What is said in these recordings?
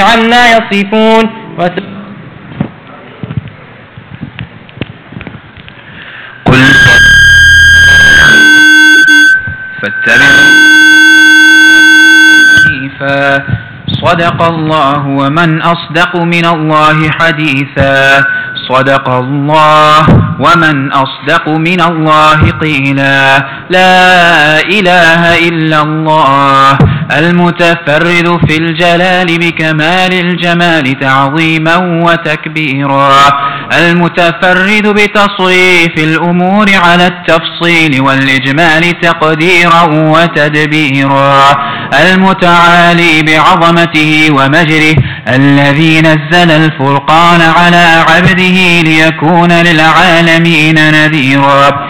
عما يصفون. قل فاتبعوا صدق الله ومن أصدق من الله حديثا. صدق الله ومن أصدق من الله قيلا. لا إله إلا الله. المتفرد في الجلال بكمال الجمال تعظيما وتكبيرا. المتفرد بتصريف الأمور على التفصيل والإجمال تقديرا وتدبيرا. المتعالي بعظمته ومجره الذي نزل الفرقان على عبده ليكون للعالمين نذيرا.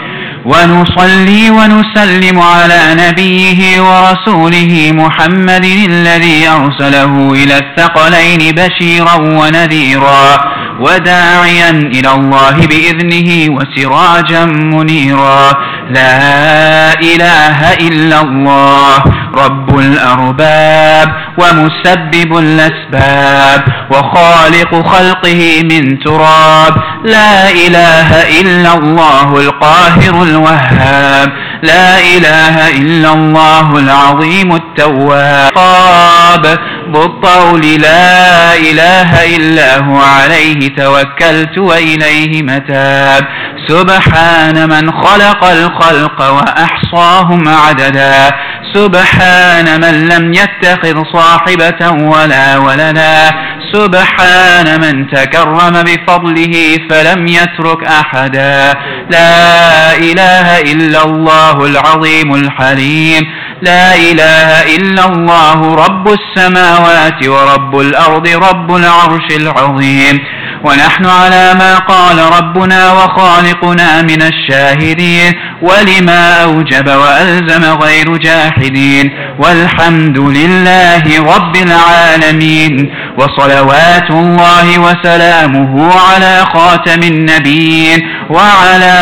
ونصلي ونسلم على نبيه ورسوله محمد الذي أرسله إلى الثقلين بشيرا ونذيرا وداعيا إلى الله بإذنه وسراجا منيرا لا إله إلا الله رب الأرباب ومسبب الأسباب وخالق خلقه من تراب لا إله إلا الله القاهر الوهاب لا إله إلا الله العظيم التواب بالطول لا إله إلا هو عليه توكلت وإليه متاب سبحان من خلق الخلق وأحصاهم عددا سبحان من لم يتخذ صاحبة ولا ولدا. سبحان من تكرم بفضله فلم يترك أحدا. لا إله إلا الله العظيم الحليم. لا إله إلا الله رب السماوات ورب الأرض رب العرش العظيم. ونحن على ما قال ربنا وخالقنا من الشاهدين. ولما أوجب وألزم غير جاحدين والحمد لله رب العالمين وصلوات الله وسلامه على خاتم النبيين وعلى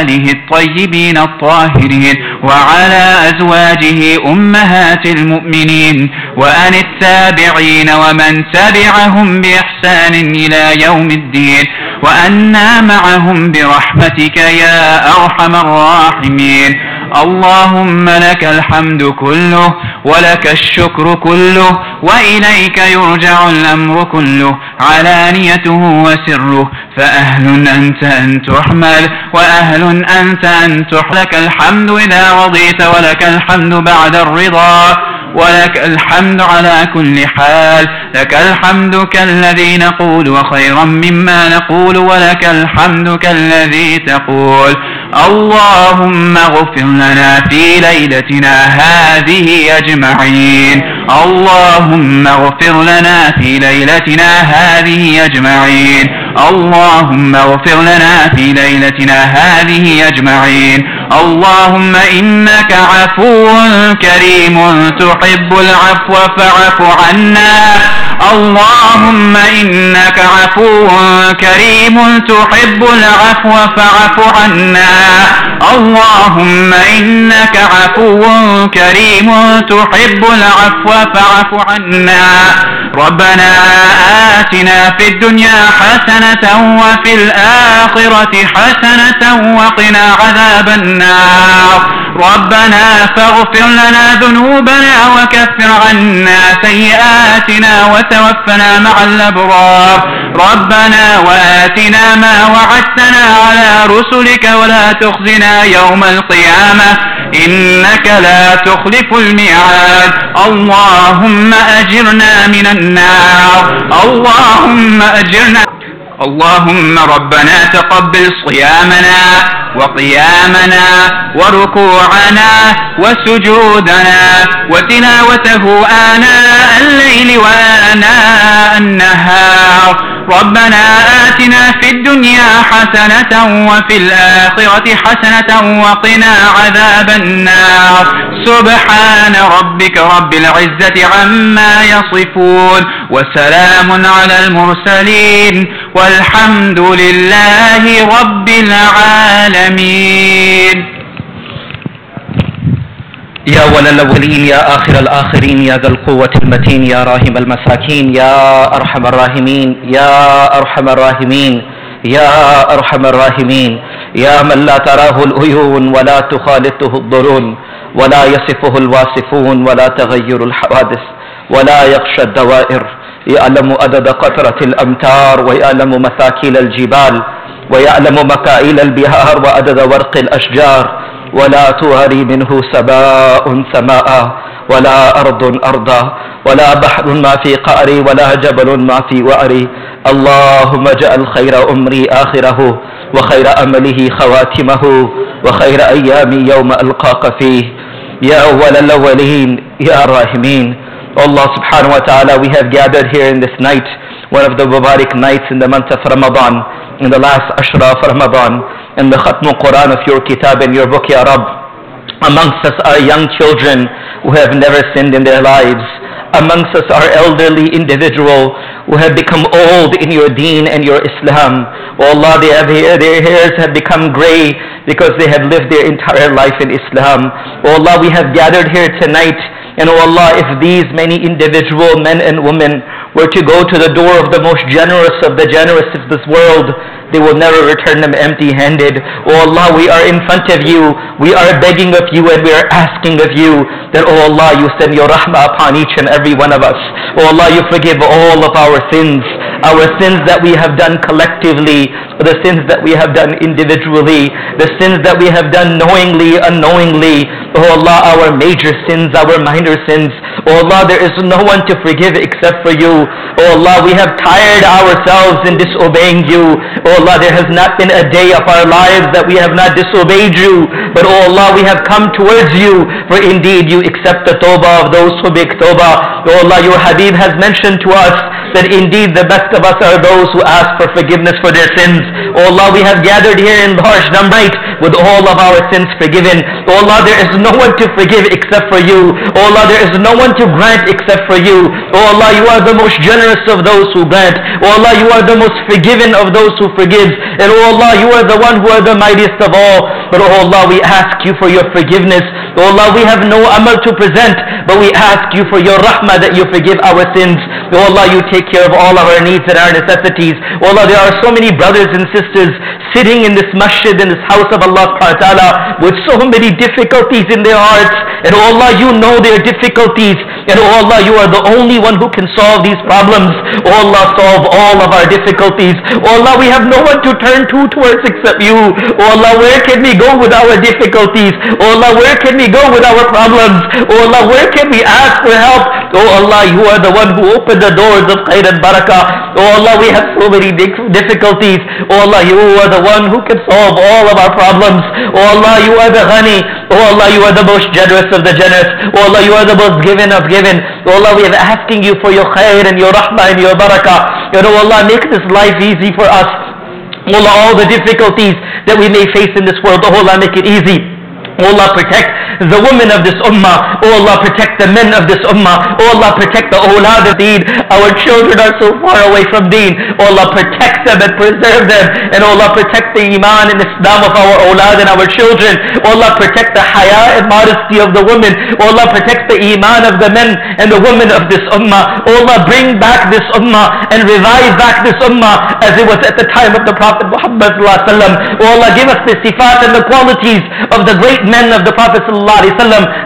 آله الطيبين الطاهرين وعلى أزواجه أمهات المؤمنين وأن التابعين ومن تبعهم بإحسان إلى يوم الدين وأنا معهم برحمتك يا أرحم الراحمين. اللهم لك الحمد كله ولك الشكر كله وإليك يرجع الأمر كله. علانيته وسره فأهل أنت أن تحمل وأهل أنت أن تحلك الحمد إذا رضيت ولك الحمد بعد الرضا. ولك الحمد على كل حال. لك الحمد كالذي نقول وخيرا مما نقول ولك الحمد كالذي تقول. اللهم اغفر لنا في ليلتنا هذه أجمعين. اللهم اغفر لنا في ليلتنا هذه أجمعين. اللهم اغفر لنا في ليلتنا هذه أجمعين. اللهم إنك عفو كريم تحب العفو فاعف عنا. اللهم إنك عفو كريم تحب العفو فاعف عنا. اللهم إنك عفو كريم تحب العفو فاعف عنا. ربنا آتنا في الدنيا حسنة وفي الآخرة حسنة وقنا عذاب النار. ربنا فاغفر لنا ذنوبنا وكفر عنا سيئاتنا وتوفنا مع الأبرار. ربنا وآتنا ما وعدتنا على رسلك ولا تخزنا يوم القيامة. إنك لا تخلف الميعاد. اللهم أجرنا من النار. اللهم أجرنا اللهم ربنا تقبل صيامنا وقيامنا وركوعنا وسجودنا وتلاوته آناء الليل وآناء النهار. ربنا آتنا في الدنيا حسنة وفي الآخرة حسنة وقنا عذاب النار. سبحان ربك رب العزة عما يصفون وسلام على المرسلين والحمد لله رب العالمين. يا أول الأولين يا آخر الآخرين يا ذا القوة المتين يا راهم المساكين يا أرحم الراحمين يا أرحم الراحمين يا أرحم الراحمين يا من لا تراه العيون ولا تخالطه الظنون ولا يصفه الواصفون ولا تغير الحوادث ولا يخشى الدوائر يعلم عدد قطرة الأمتار ويعلم مساكيل الجبال ويعلم مكائل البهار وعدد ورق الأشجار ولا تواري منه سماء سماء ولا أرض أرضا ولا بحر ما في قعري ولا جبل ما في وعري. اللهم اجعل خير أمري آخره وخير أمله خواتمه وخير أيامي يوم ألقاك فيه. يا أول الأولين يا راحمين. Allah subhanahu wa ta'ala we have gathered here in this night one of the Mubarak nights in the month of Ramadan in the last Ashra of Ramadan. In the Khatm Quran of your Kitab and your book Ya Rab amongst us are young children who have never sinned in their lives amongst us are elderly individual who have become old in your deen and your Islam. Oh Allah, they have their hairs have become gray because they have lived their entire life in Islam. Oh Allah, we have gathered here tonight and oh Allah, if these many individual men and women were to go to the door of the most generous of the generous of this world, they will never return them empty-handed. Oh Allah, we are in front of you. We are begging of you and we are asking of you that, oh Allah, you send your rahmah upon each and every one of us. Oh Allah, you forgive all of our sins our sins that we have done collectively, the sins that we have done individually, the sins that we have done knowingly, unknowingly. Oh Allah, our major sins, our minor sins. Oh Allah, there is no one to forgive except for you. Oh Allah, we have tired ourselves in disobeying you. Oh Allah, there has not been a day of our lives that we have not disobeyed you. But oh Allah, we have come towards you, for indeed you accept the tawbah of those who make tawbah. Oh Allah, your Habib has mentioned to us that indeed the best of us are those who ask for forgiveness for their sins. Oh Allah, we have gathered here in harsh night with all of our sins forgiven. Oh Allah, there is no one to forgive except for you. Oh Allah, there is no one to grant except for you. Oh Allah, you are the most generous of those who grant. Oh Allah, you are the most forgiven of those who forgive. And oh Allah, you are the one who are the mightiest of all. But oh Allah, we ask you for your forgiveness. Oh Allah, we have no amal to present, but we ask you for your rahmah that you forgive our sins. Oh Allah, you take care of all of our needs and our necessities. Oh Allah, there are so many brothers and sisters sitting in this masjid, in this house of Allah subhanahu wa ta'ala, with so many difficulties in their hearts. And oh Allah, you know their difficulties. And oh Allah, you are the only one who can solve these problems. Oh Allah, solve all of our difficulties. Oh Allah, we have no one to turn to towards except you. Oh Allah, where can we go with our difficulties? Oh Allah, where can we go with our problems? Oh Allah, where can we ask for help? Oh Allah, you are the one who opened the doors of khair and barakah. Oh Allah, we have so many difficulties. Oh Allah, you are the one who can solve all of our problems. Oh Allah, you are the ghani. Oh Allah, you are the most generous of the generous. Oh Allah, you are the most given of given. Oh Allah, we are asking you for your khair and your rahmah and your barakah. You Allah, make this life easy for us. Allah, all the difficulties that we may face in this world, oh Allah, make it easy. Oh Allah, protect the women of this ummah. Oh Allah, protect the men of this ummah. Oh Allah, protect the awlad of deen. Our children are so far away from deen. Oh Allah, protect them and preserve them. And oh Allah, protect the iman and Islam of our awlad and our children. Oh Allah, protect the haya and modesty of the women. Oh Allah, protect the iman of the men and the women of this ummah. Oh Allah, bring back this ummah and revive back this ummah as it was at the time of the Prophet Muhammad Oh Allah, give us the sifat and the qualities of the great men of the Prophet ﷺ,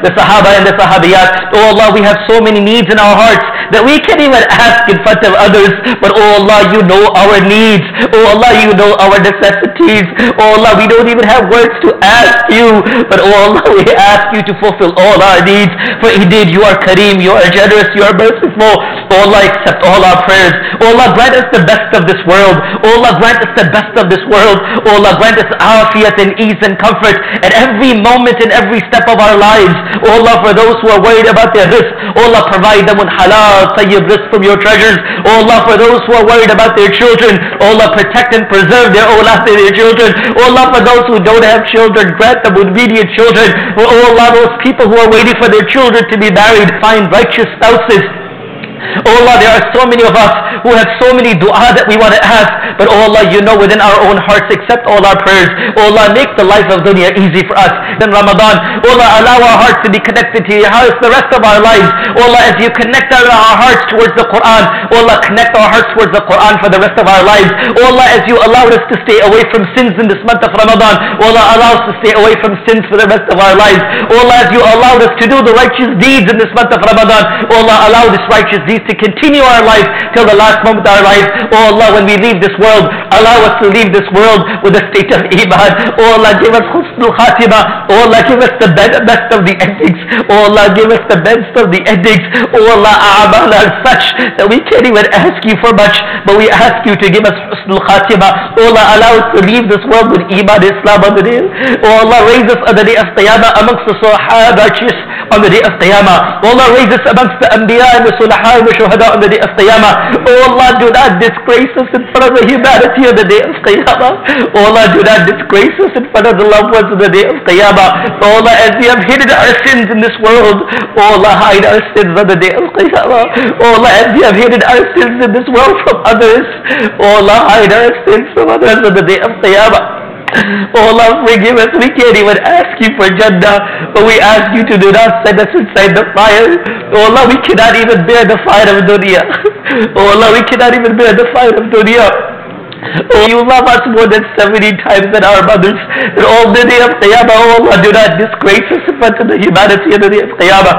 the Sahaba and the Sahabiyat. Oh Allah, we have so many needs in our hearts that we can't even ask in front of others. But oh Allah, you know our needs. Oh Allah, you know our necessities. Oh Allah, we don't even have words to ask you. But oh Allah, we ask you to fulfill all our needs. For indeed, you are Kareem, you are generous, you are merciful. Oh Allah, accept all our prayers. Oh Allah, grant us the best of this world. Oh Allah, grant us the best of this world. Oh Allah, grant us afiyat and ease and comfort at every moment and every step of our lives. Oh Allah, for those who are worried about their risk, oh Allah, provide them with halal, tayyib risk from your treasures. Oh Allah, for those who are worried about their children, oh Allah, protect and preserve their awlad and their children. Oh Allah, for those who don't have children, grant them obedient children. Oh Allah, those people who are waiting for their children to be married, find righteous spouses. Oh Allah, there are so many of us who have so many dua that we want to ask, but oh Allah, you know within our own hearts, accept all our prayers. Oh Allah, make the life of dunya easy for us. Then Ramadan, oh Allah, allow our hearts to be connected to your house the rest of our lives. Oh Allah, as you connect our, hearts towards the Quran, oh Allah, connect our hearts towards the Quran for the rest of our lives. Oh Allah, as you allowed us to stay away from sins in this month of Ramadan, oh Allah, allow us to stay away from sins for the rest of our lives. Oh Allah, as you allowed us to do the righteous deeds in this month of Ramadan, oh Allah, allow this righteous deeds to continue our life till the last moment of our lives. Oh Allah, when we leave this world, allow us to leave this world with a state of iman. Oh Allah, give us husnul khatima. Oh, oh Allah, give us the best of the endings. Oh Allah, give us the best of the endings. Oh Allah, a'amal are such that we can't even ask you for much, but we ask you to give us husnul khatima. Oh Allah, allow us to leave this world with iman, Islam on the. Oh Allah, raise us on the day of Qiyamah amongst the Sahaba on the day of Qiyamah. Oh Allah, raise us amongst the Anbiya and the Sulaha and Shuhada on the day of Qiyamah. Oh Allah, do not disgrace us in front of the humanity on the day of Qiyamah. Oh Allah, do not disgrace us in front of the loved ones on the day of Qiyamah. Oh Allah, as we have hidden our sins in this world, oh Allah, hide our sins on the day of Qiyamah. Oh Allah, as we have hidden our sins in this world from others, oh Allah, hide our sins from others on the day of Qiyamah. Oh Allah, forgive us. We can't even ask you for Jannah, but we ask you to do not send us inside the fire. Oh Allah, we cannot even bear the fire of dunya. Oh Allah, we cannot even bear the fire of dunya. Oh, you love us more than 70 times than our mothers. And all the day of Qiyamah, oh Allah, do not disgrace us in front of the humanity on the day of Qiyamah.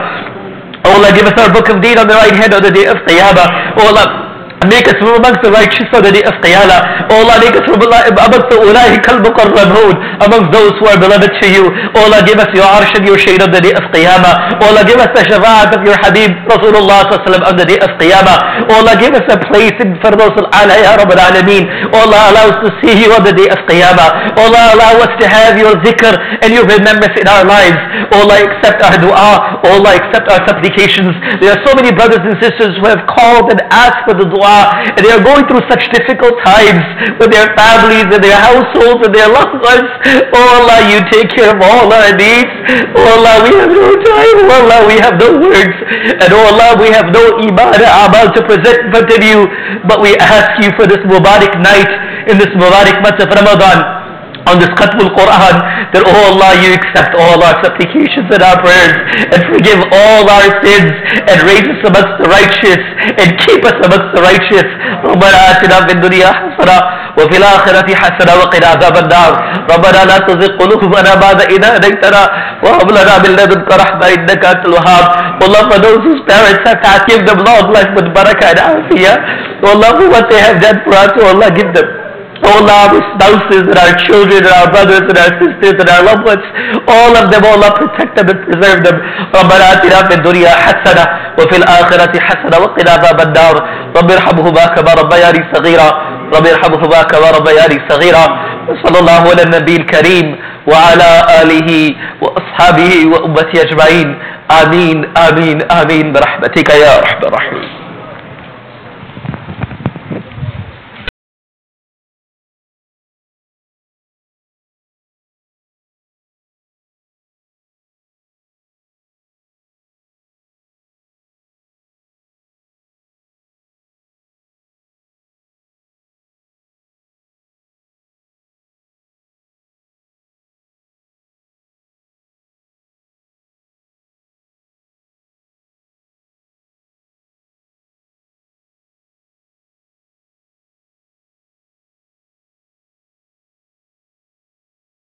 Oh Allah, give us our book of deed on the right hand on the day of Qiyamah. Oh Allah, make us from amongst the righteous on the day of Qiyamah. O Allah, make us from amongst the ulaik al-muqarrabun, amongst those who are beloved to you. O Allah, give us your arsh and your shade on the day of Qiyamah. O Allah, give us the shafa'at of your Habib Rasulullah on the day of Qiyamah. O Allah, give us a place in Firdaus al-Ala, Ya Rabbul Alameen. O Allah, allow us to see you on the day of Qiyamah. O Allah, allow us to have your zikr and your remembrance in our lives. O Allah, accept our dua. O Allah, accept our supplications. There are so many brothers and sisters who have called and asked for the dua and they are going through such difficult times with their families and their households and their loved ones. Oh Allah, you take care of all our needs. Oh Allah, we have no time. Oh Allah, we have no words. And oh Allah, we have no iman amal to present in front of you. But we ask you for this Mubarak night in this Mubarak month of Ramadan on this Qatbul Quran that, oh Allah, you accept all our supplications and our prayers and forgive all our sins and raise us amongst the righteous and keep us amongst the righteous. ربنا آتنا في الدنيا حسنة وفي الآخرة حسنة وقنا عذاب النار ربنا لا تزغ قلوبنا بعد إذ هديتنا وهب لنا من لدنك رحمة إنك أنت الوهاب والله for those whose parents have passed give them long life with barakah and afiyah Allah for what they have done for us oh Allah give them Allah, our spouses and our children and our brothers and our sisters and our loved ones, all of them, Allah, protect them and preserve them. ربنا آتنا في الدنيا حسنة وفي الآخرة حسنة وقنا عذاب النار. رب ارحمهما كما ربياني صغيرا. رب ارحمهما كما ربياني صغيرا. وصلى الله على النبي الكريم وعلى آله وأصحابه وأمته أجمعين. آمين آمين آمين. برحمتك يا أرحم الراحمين.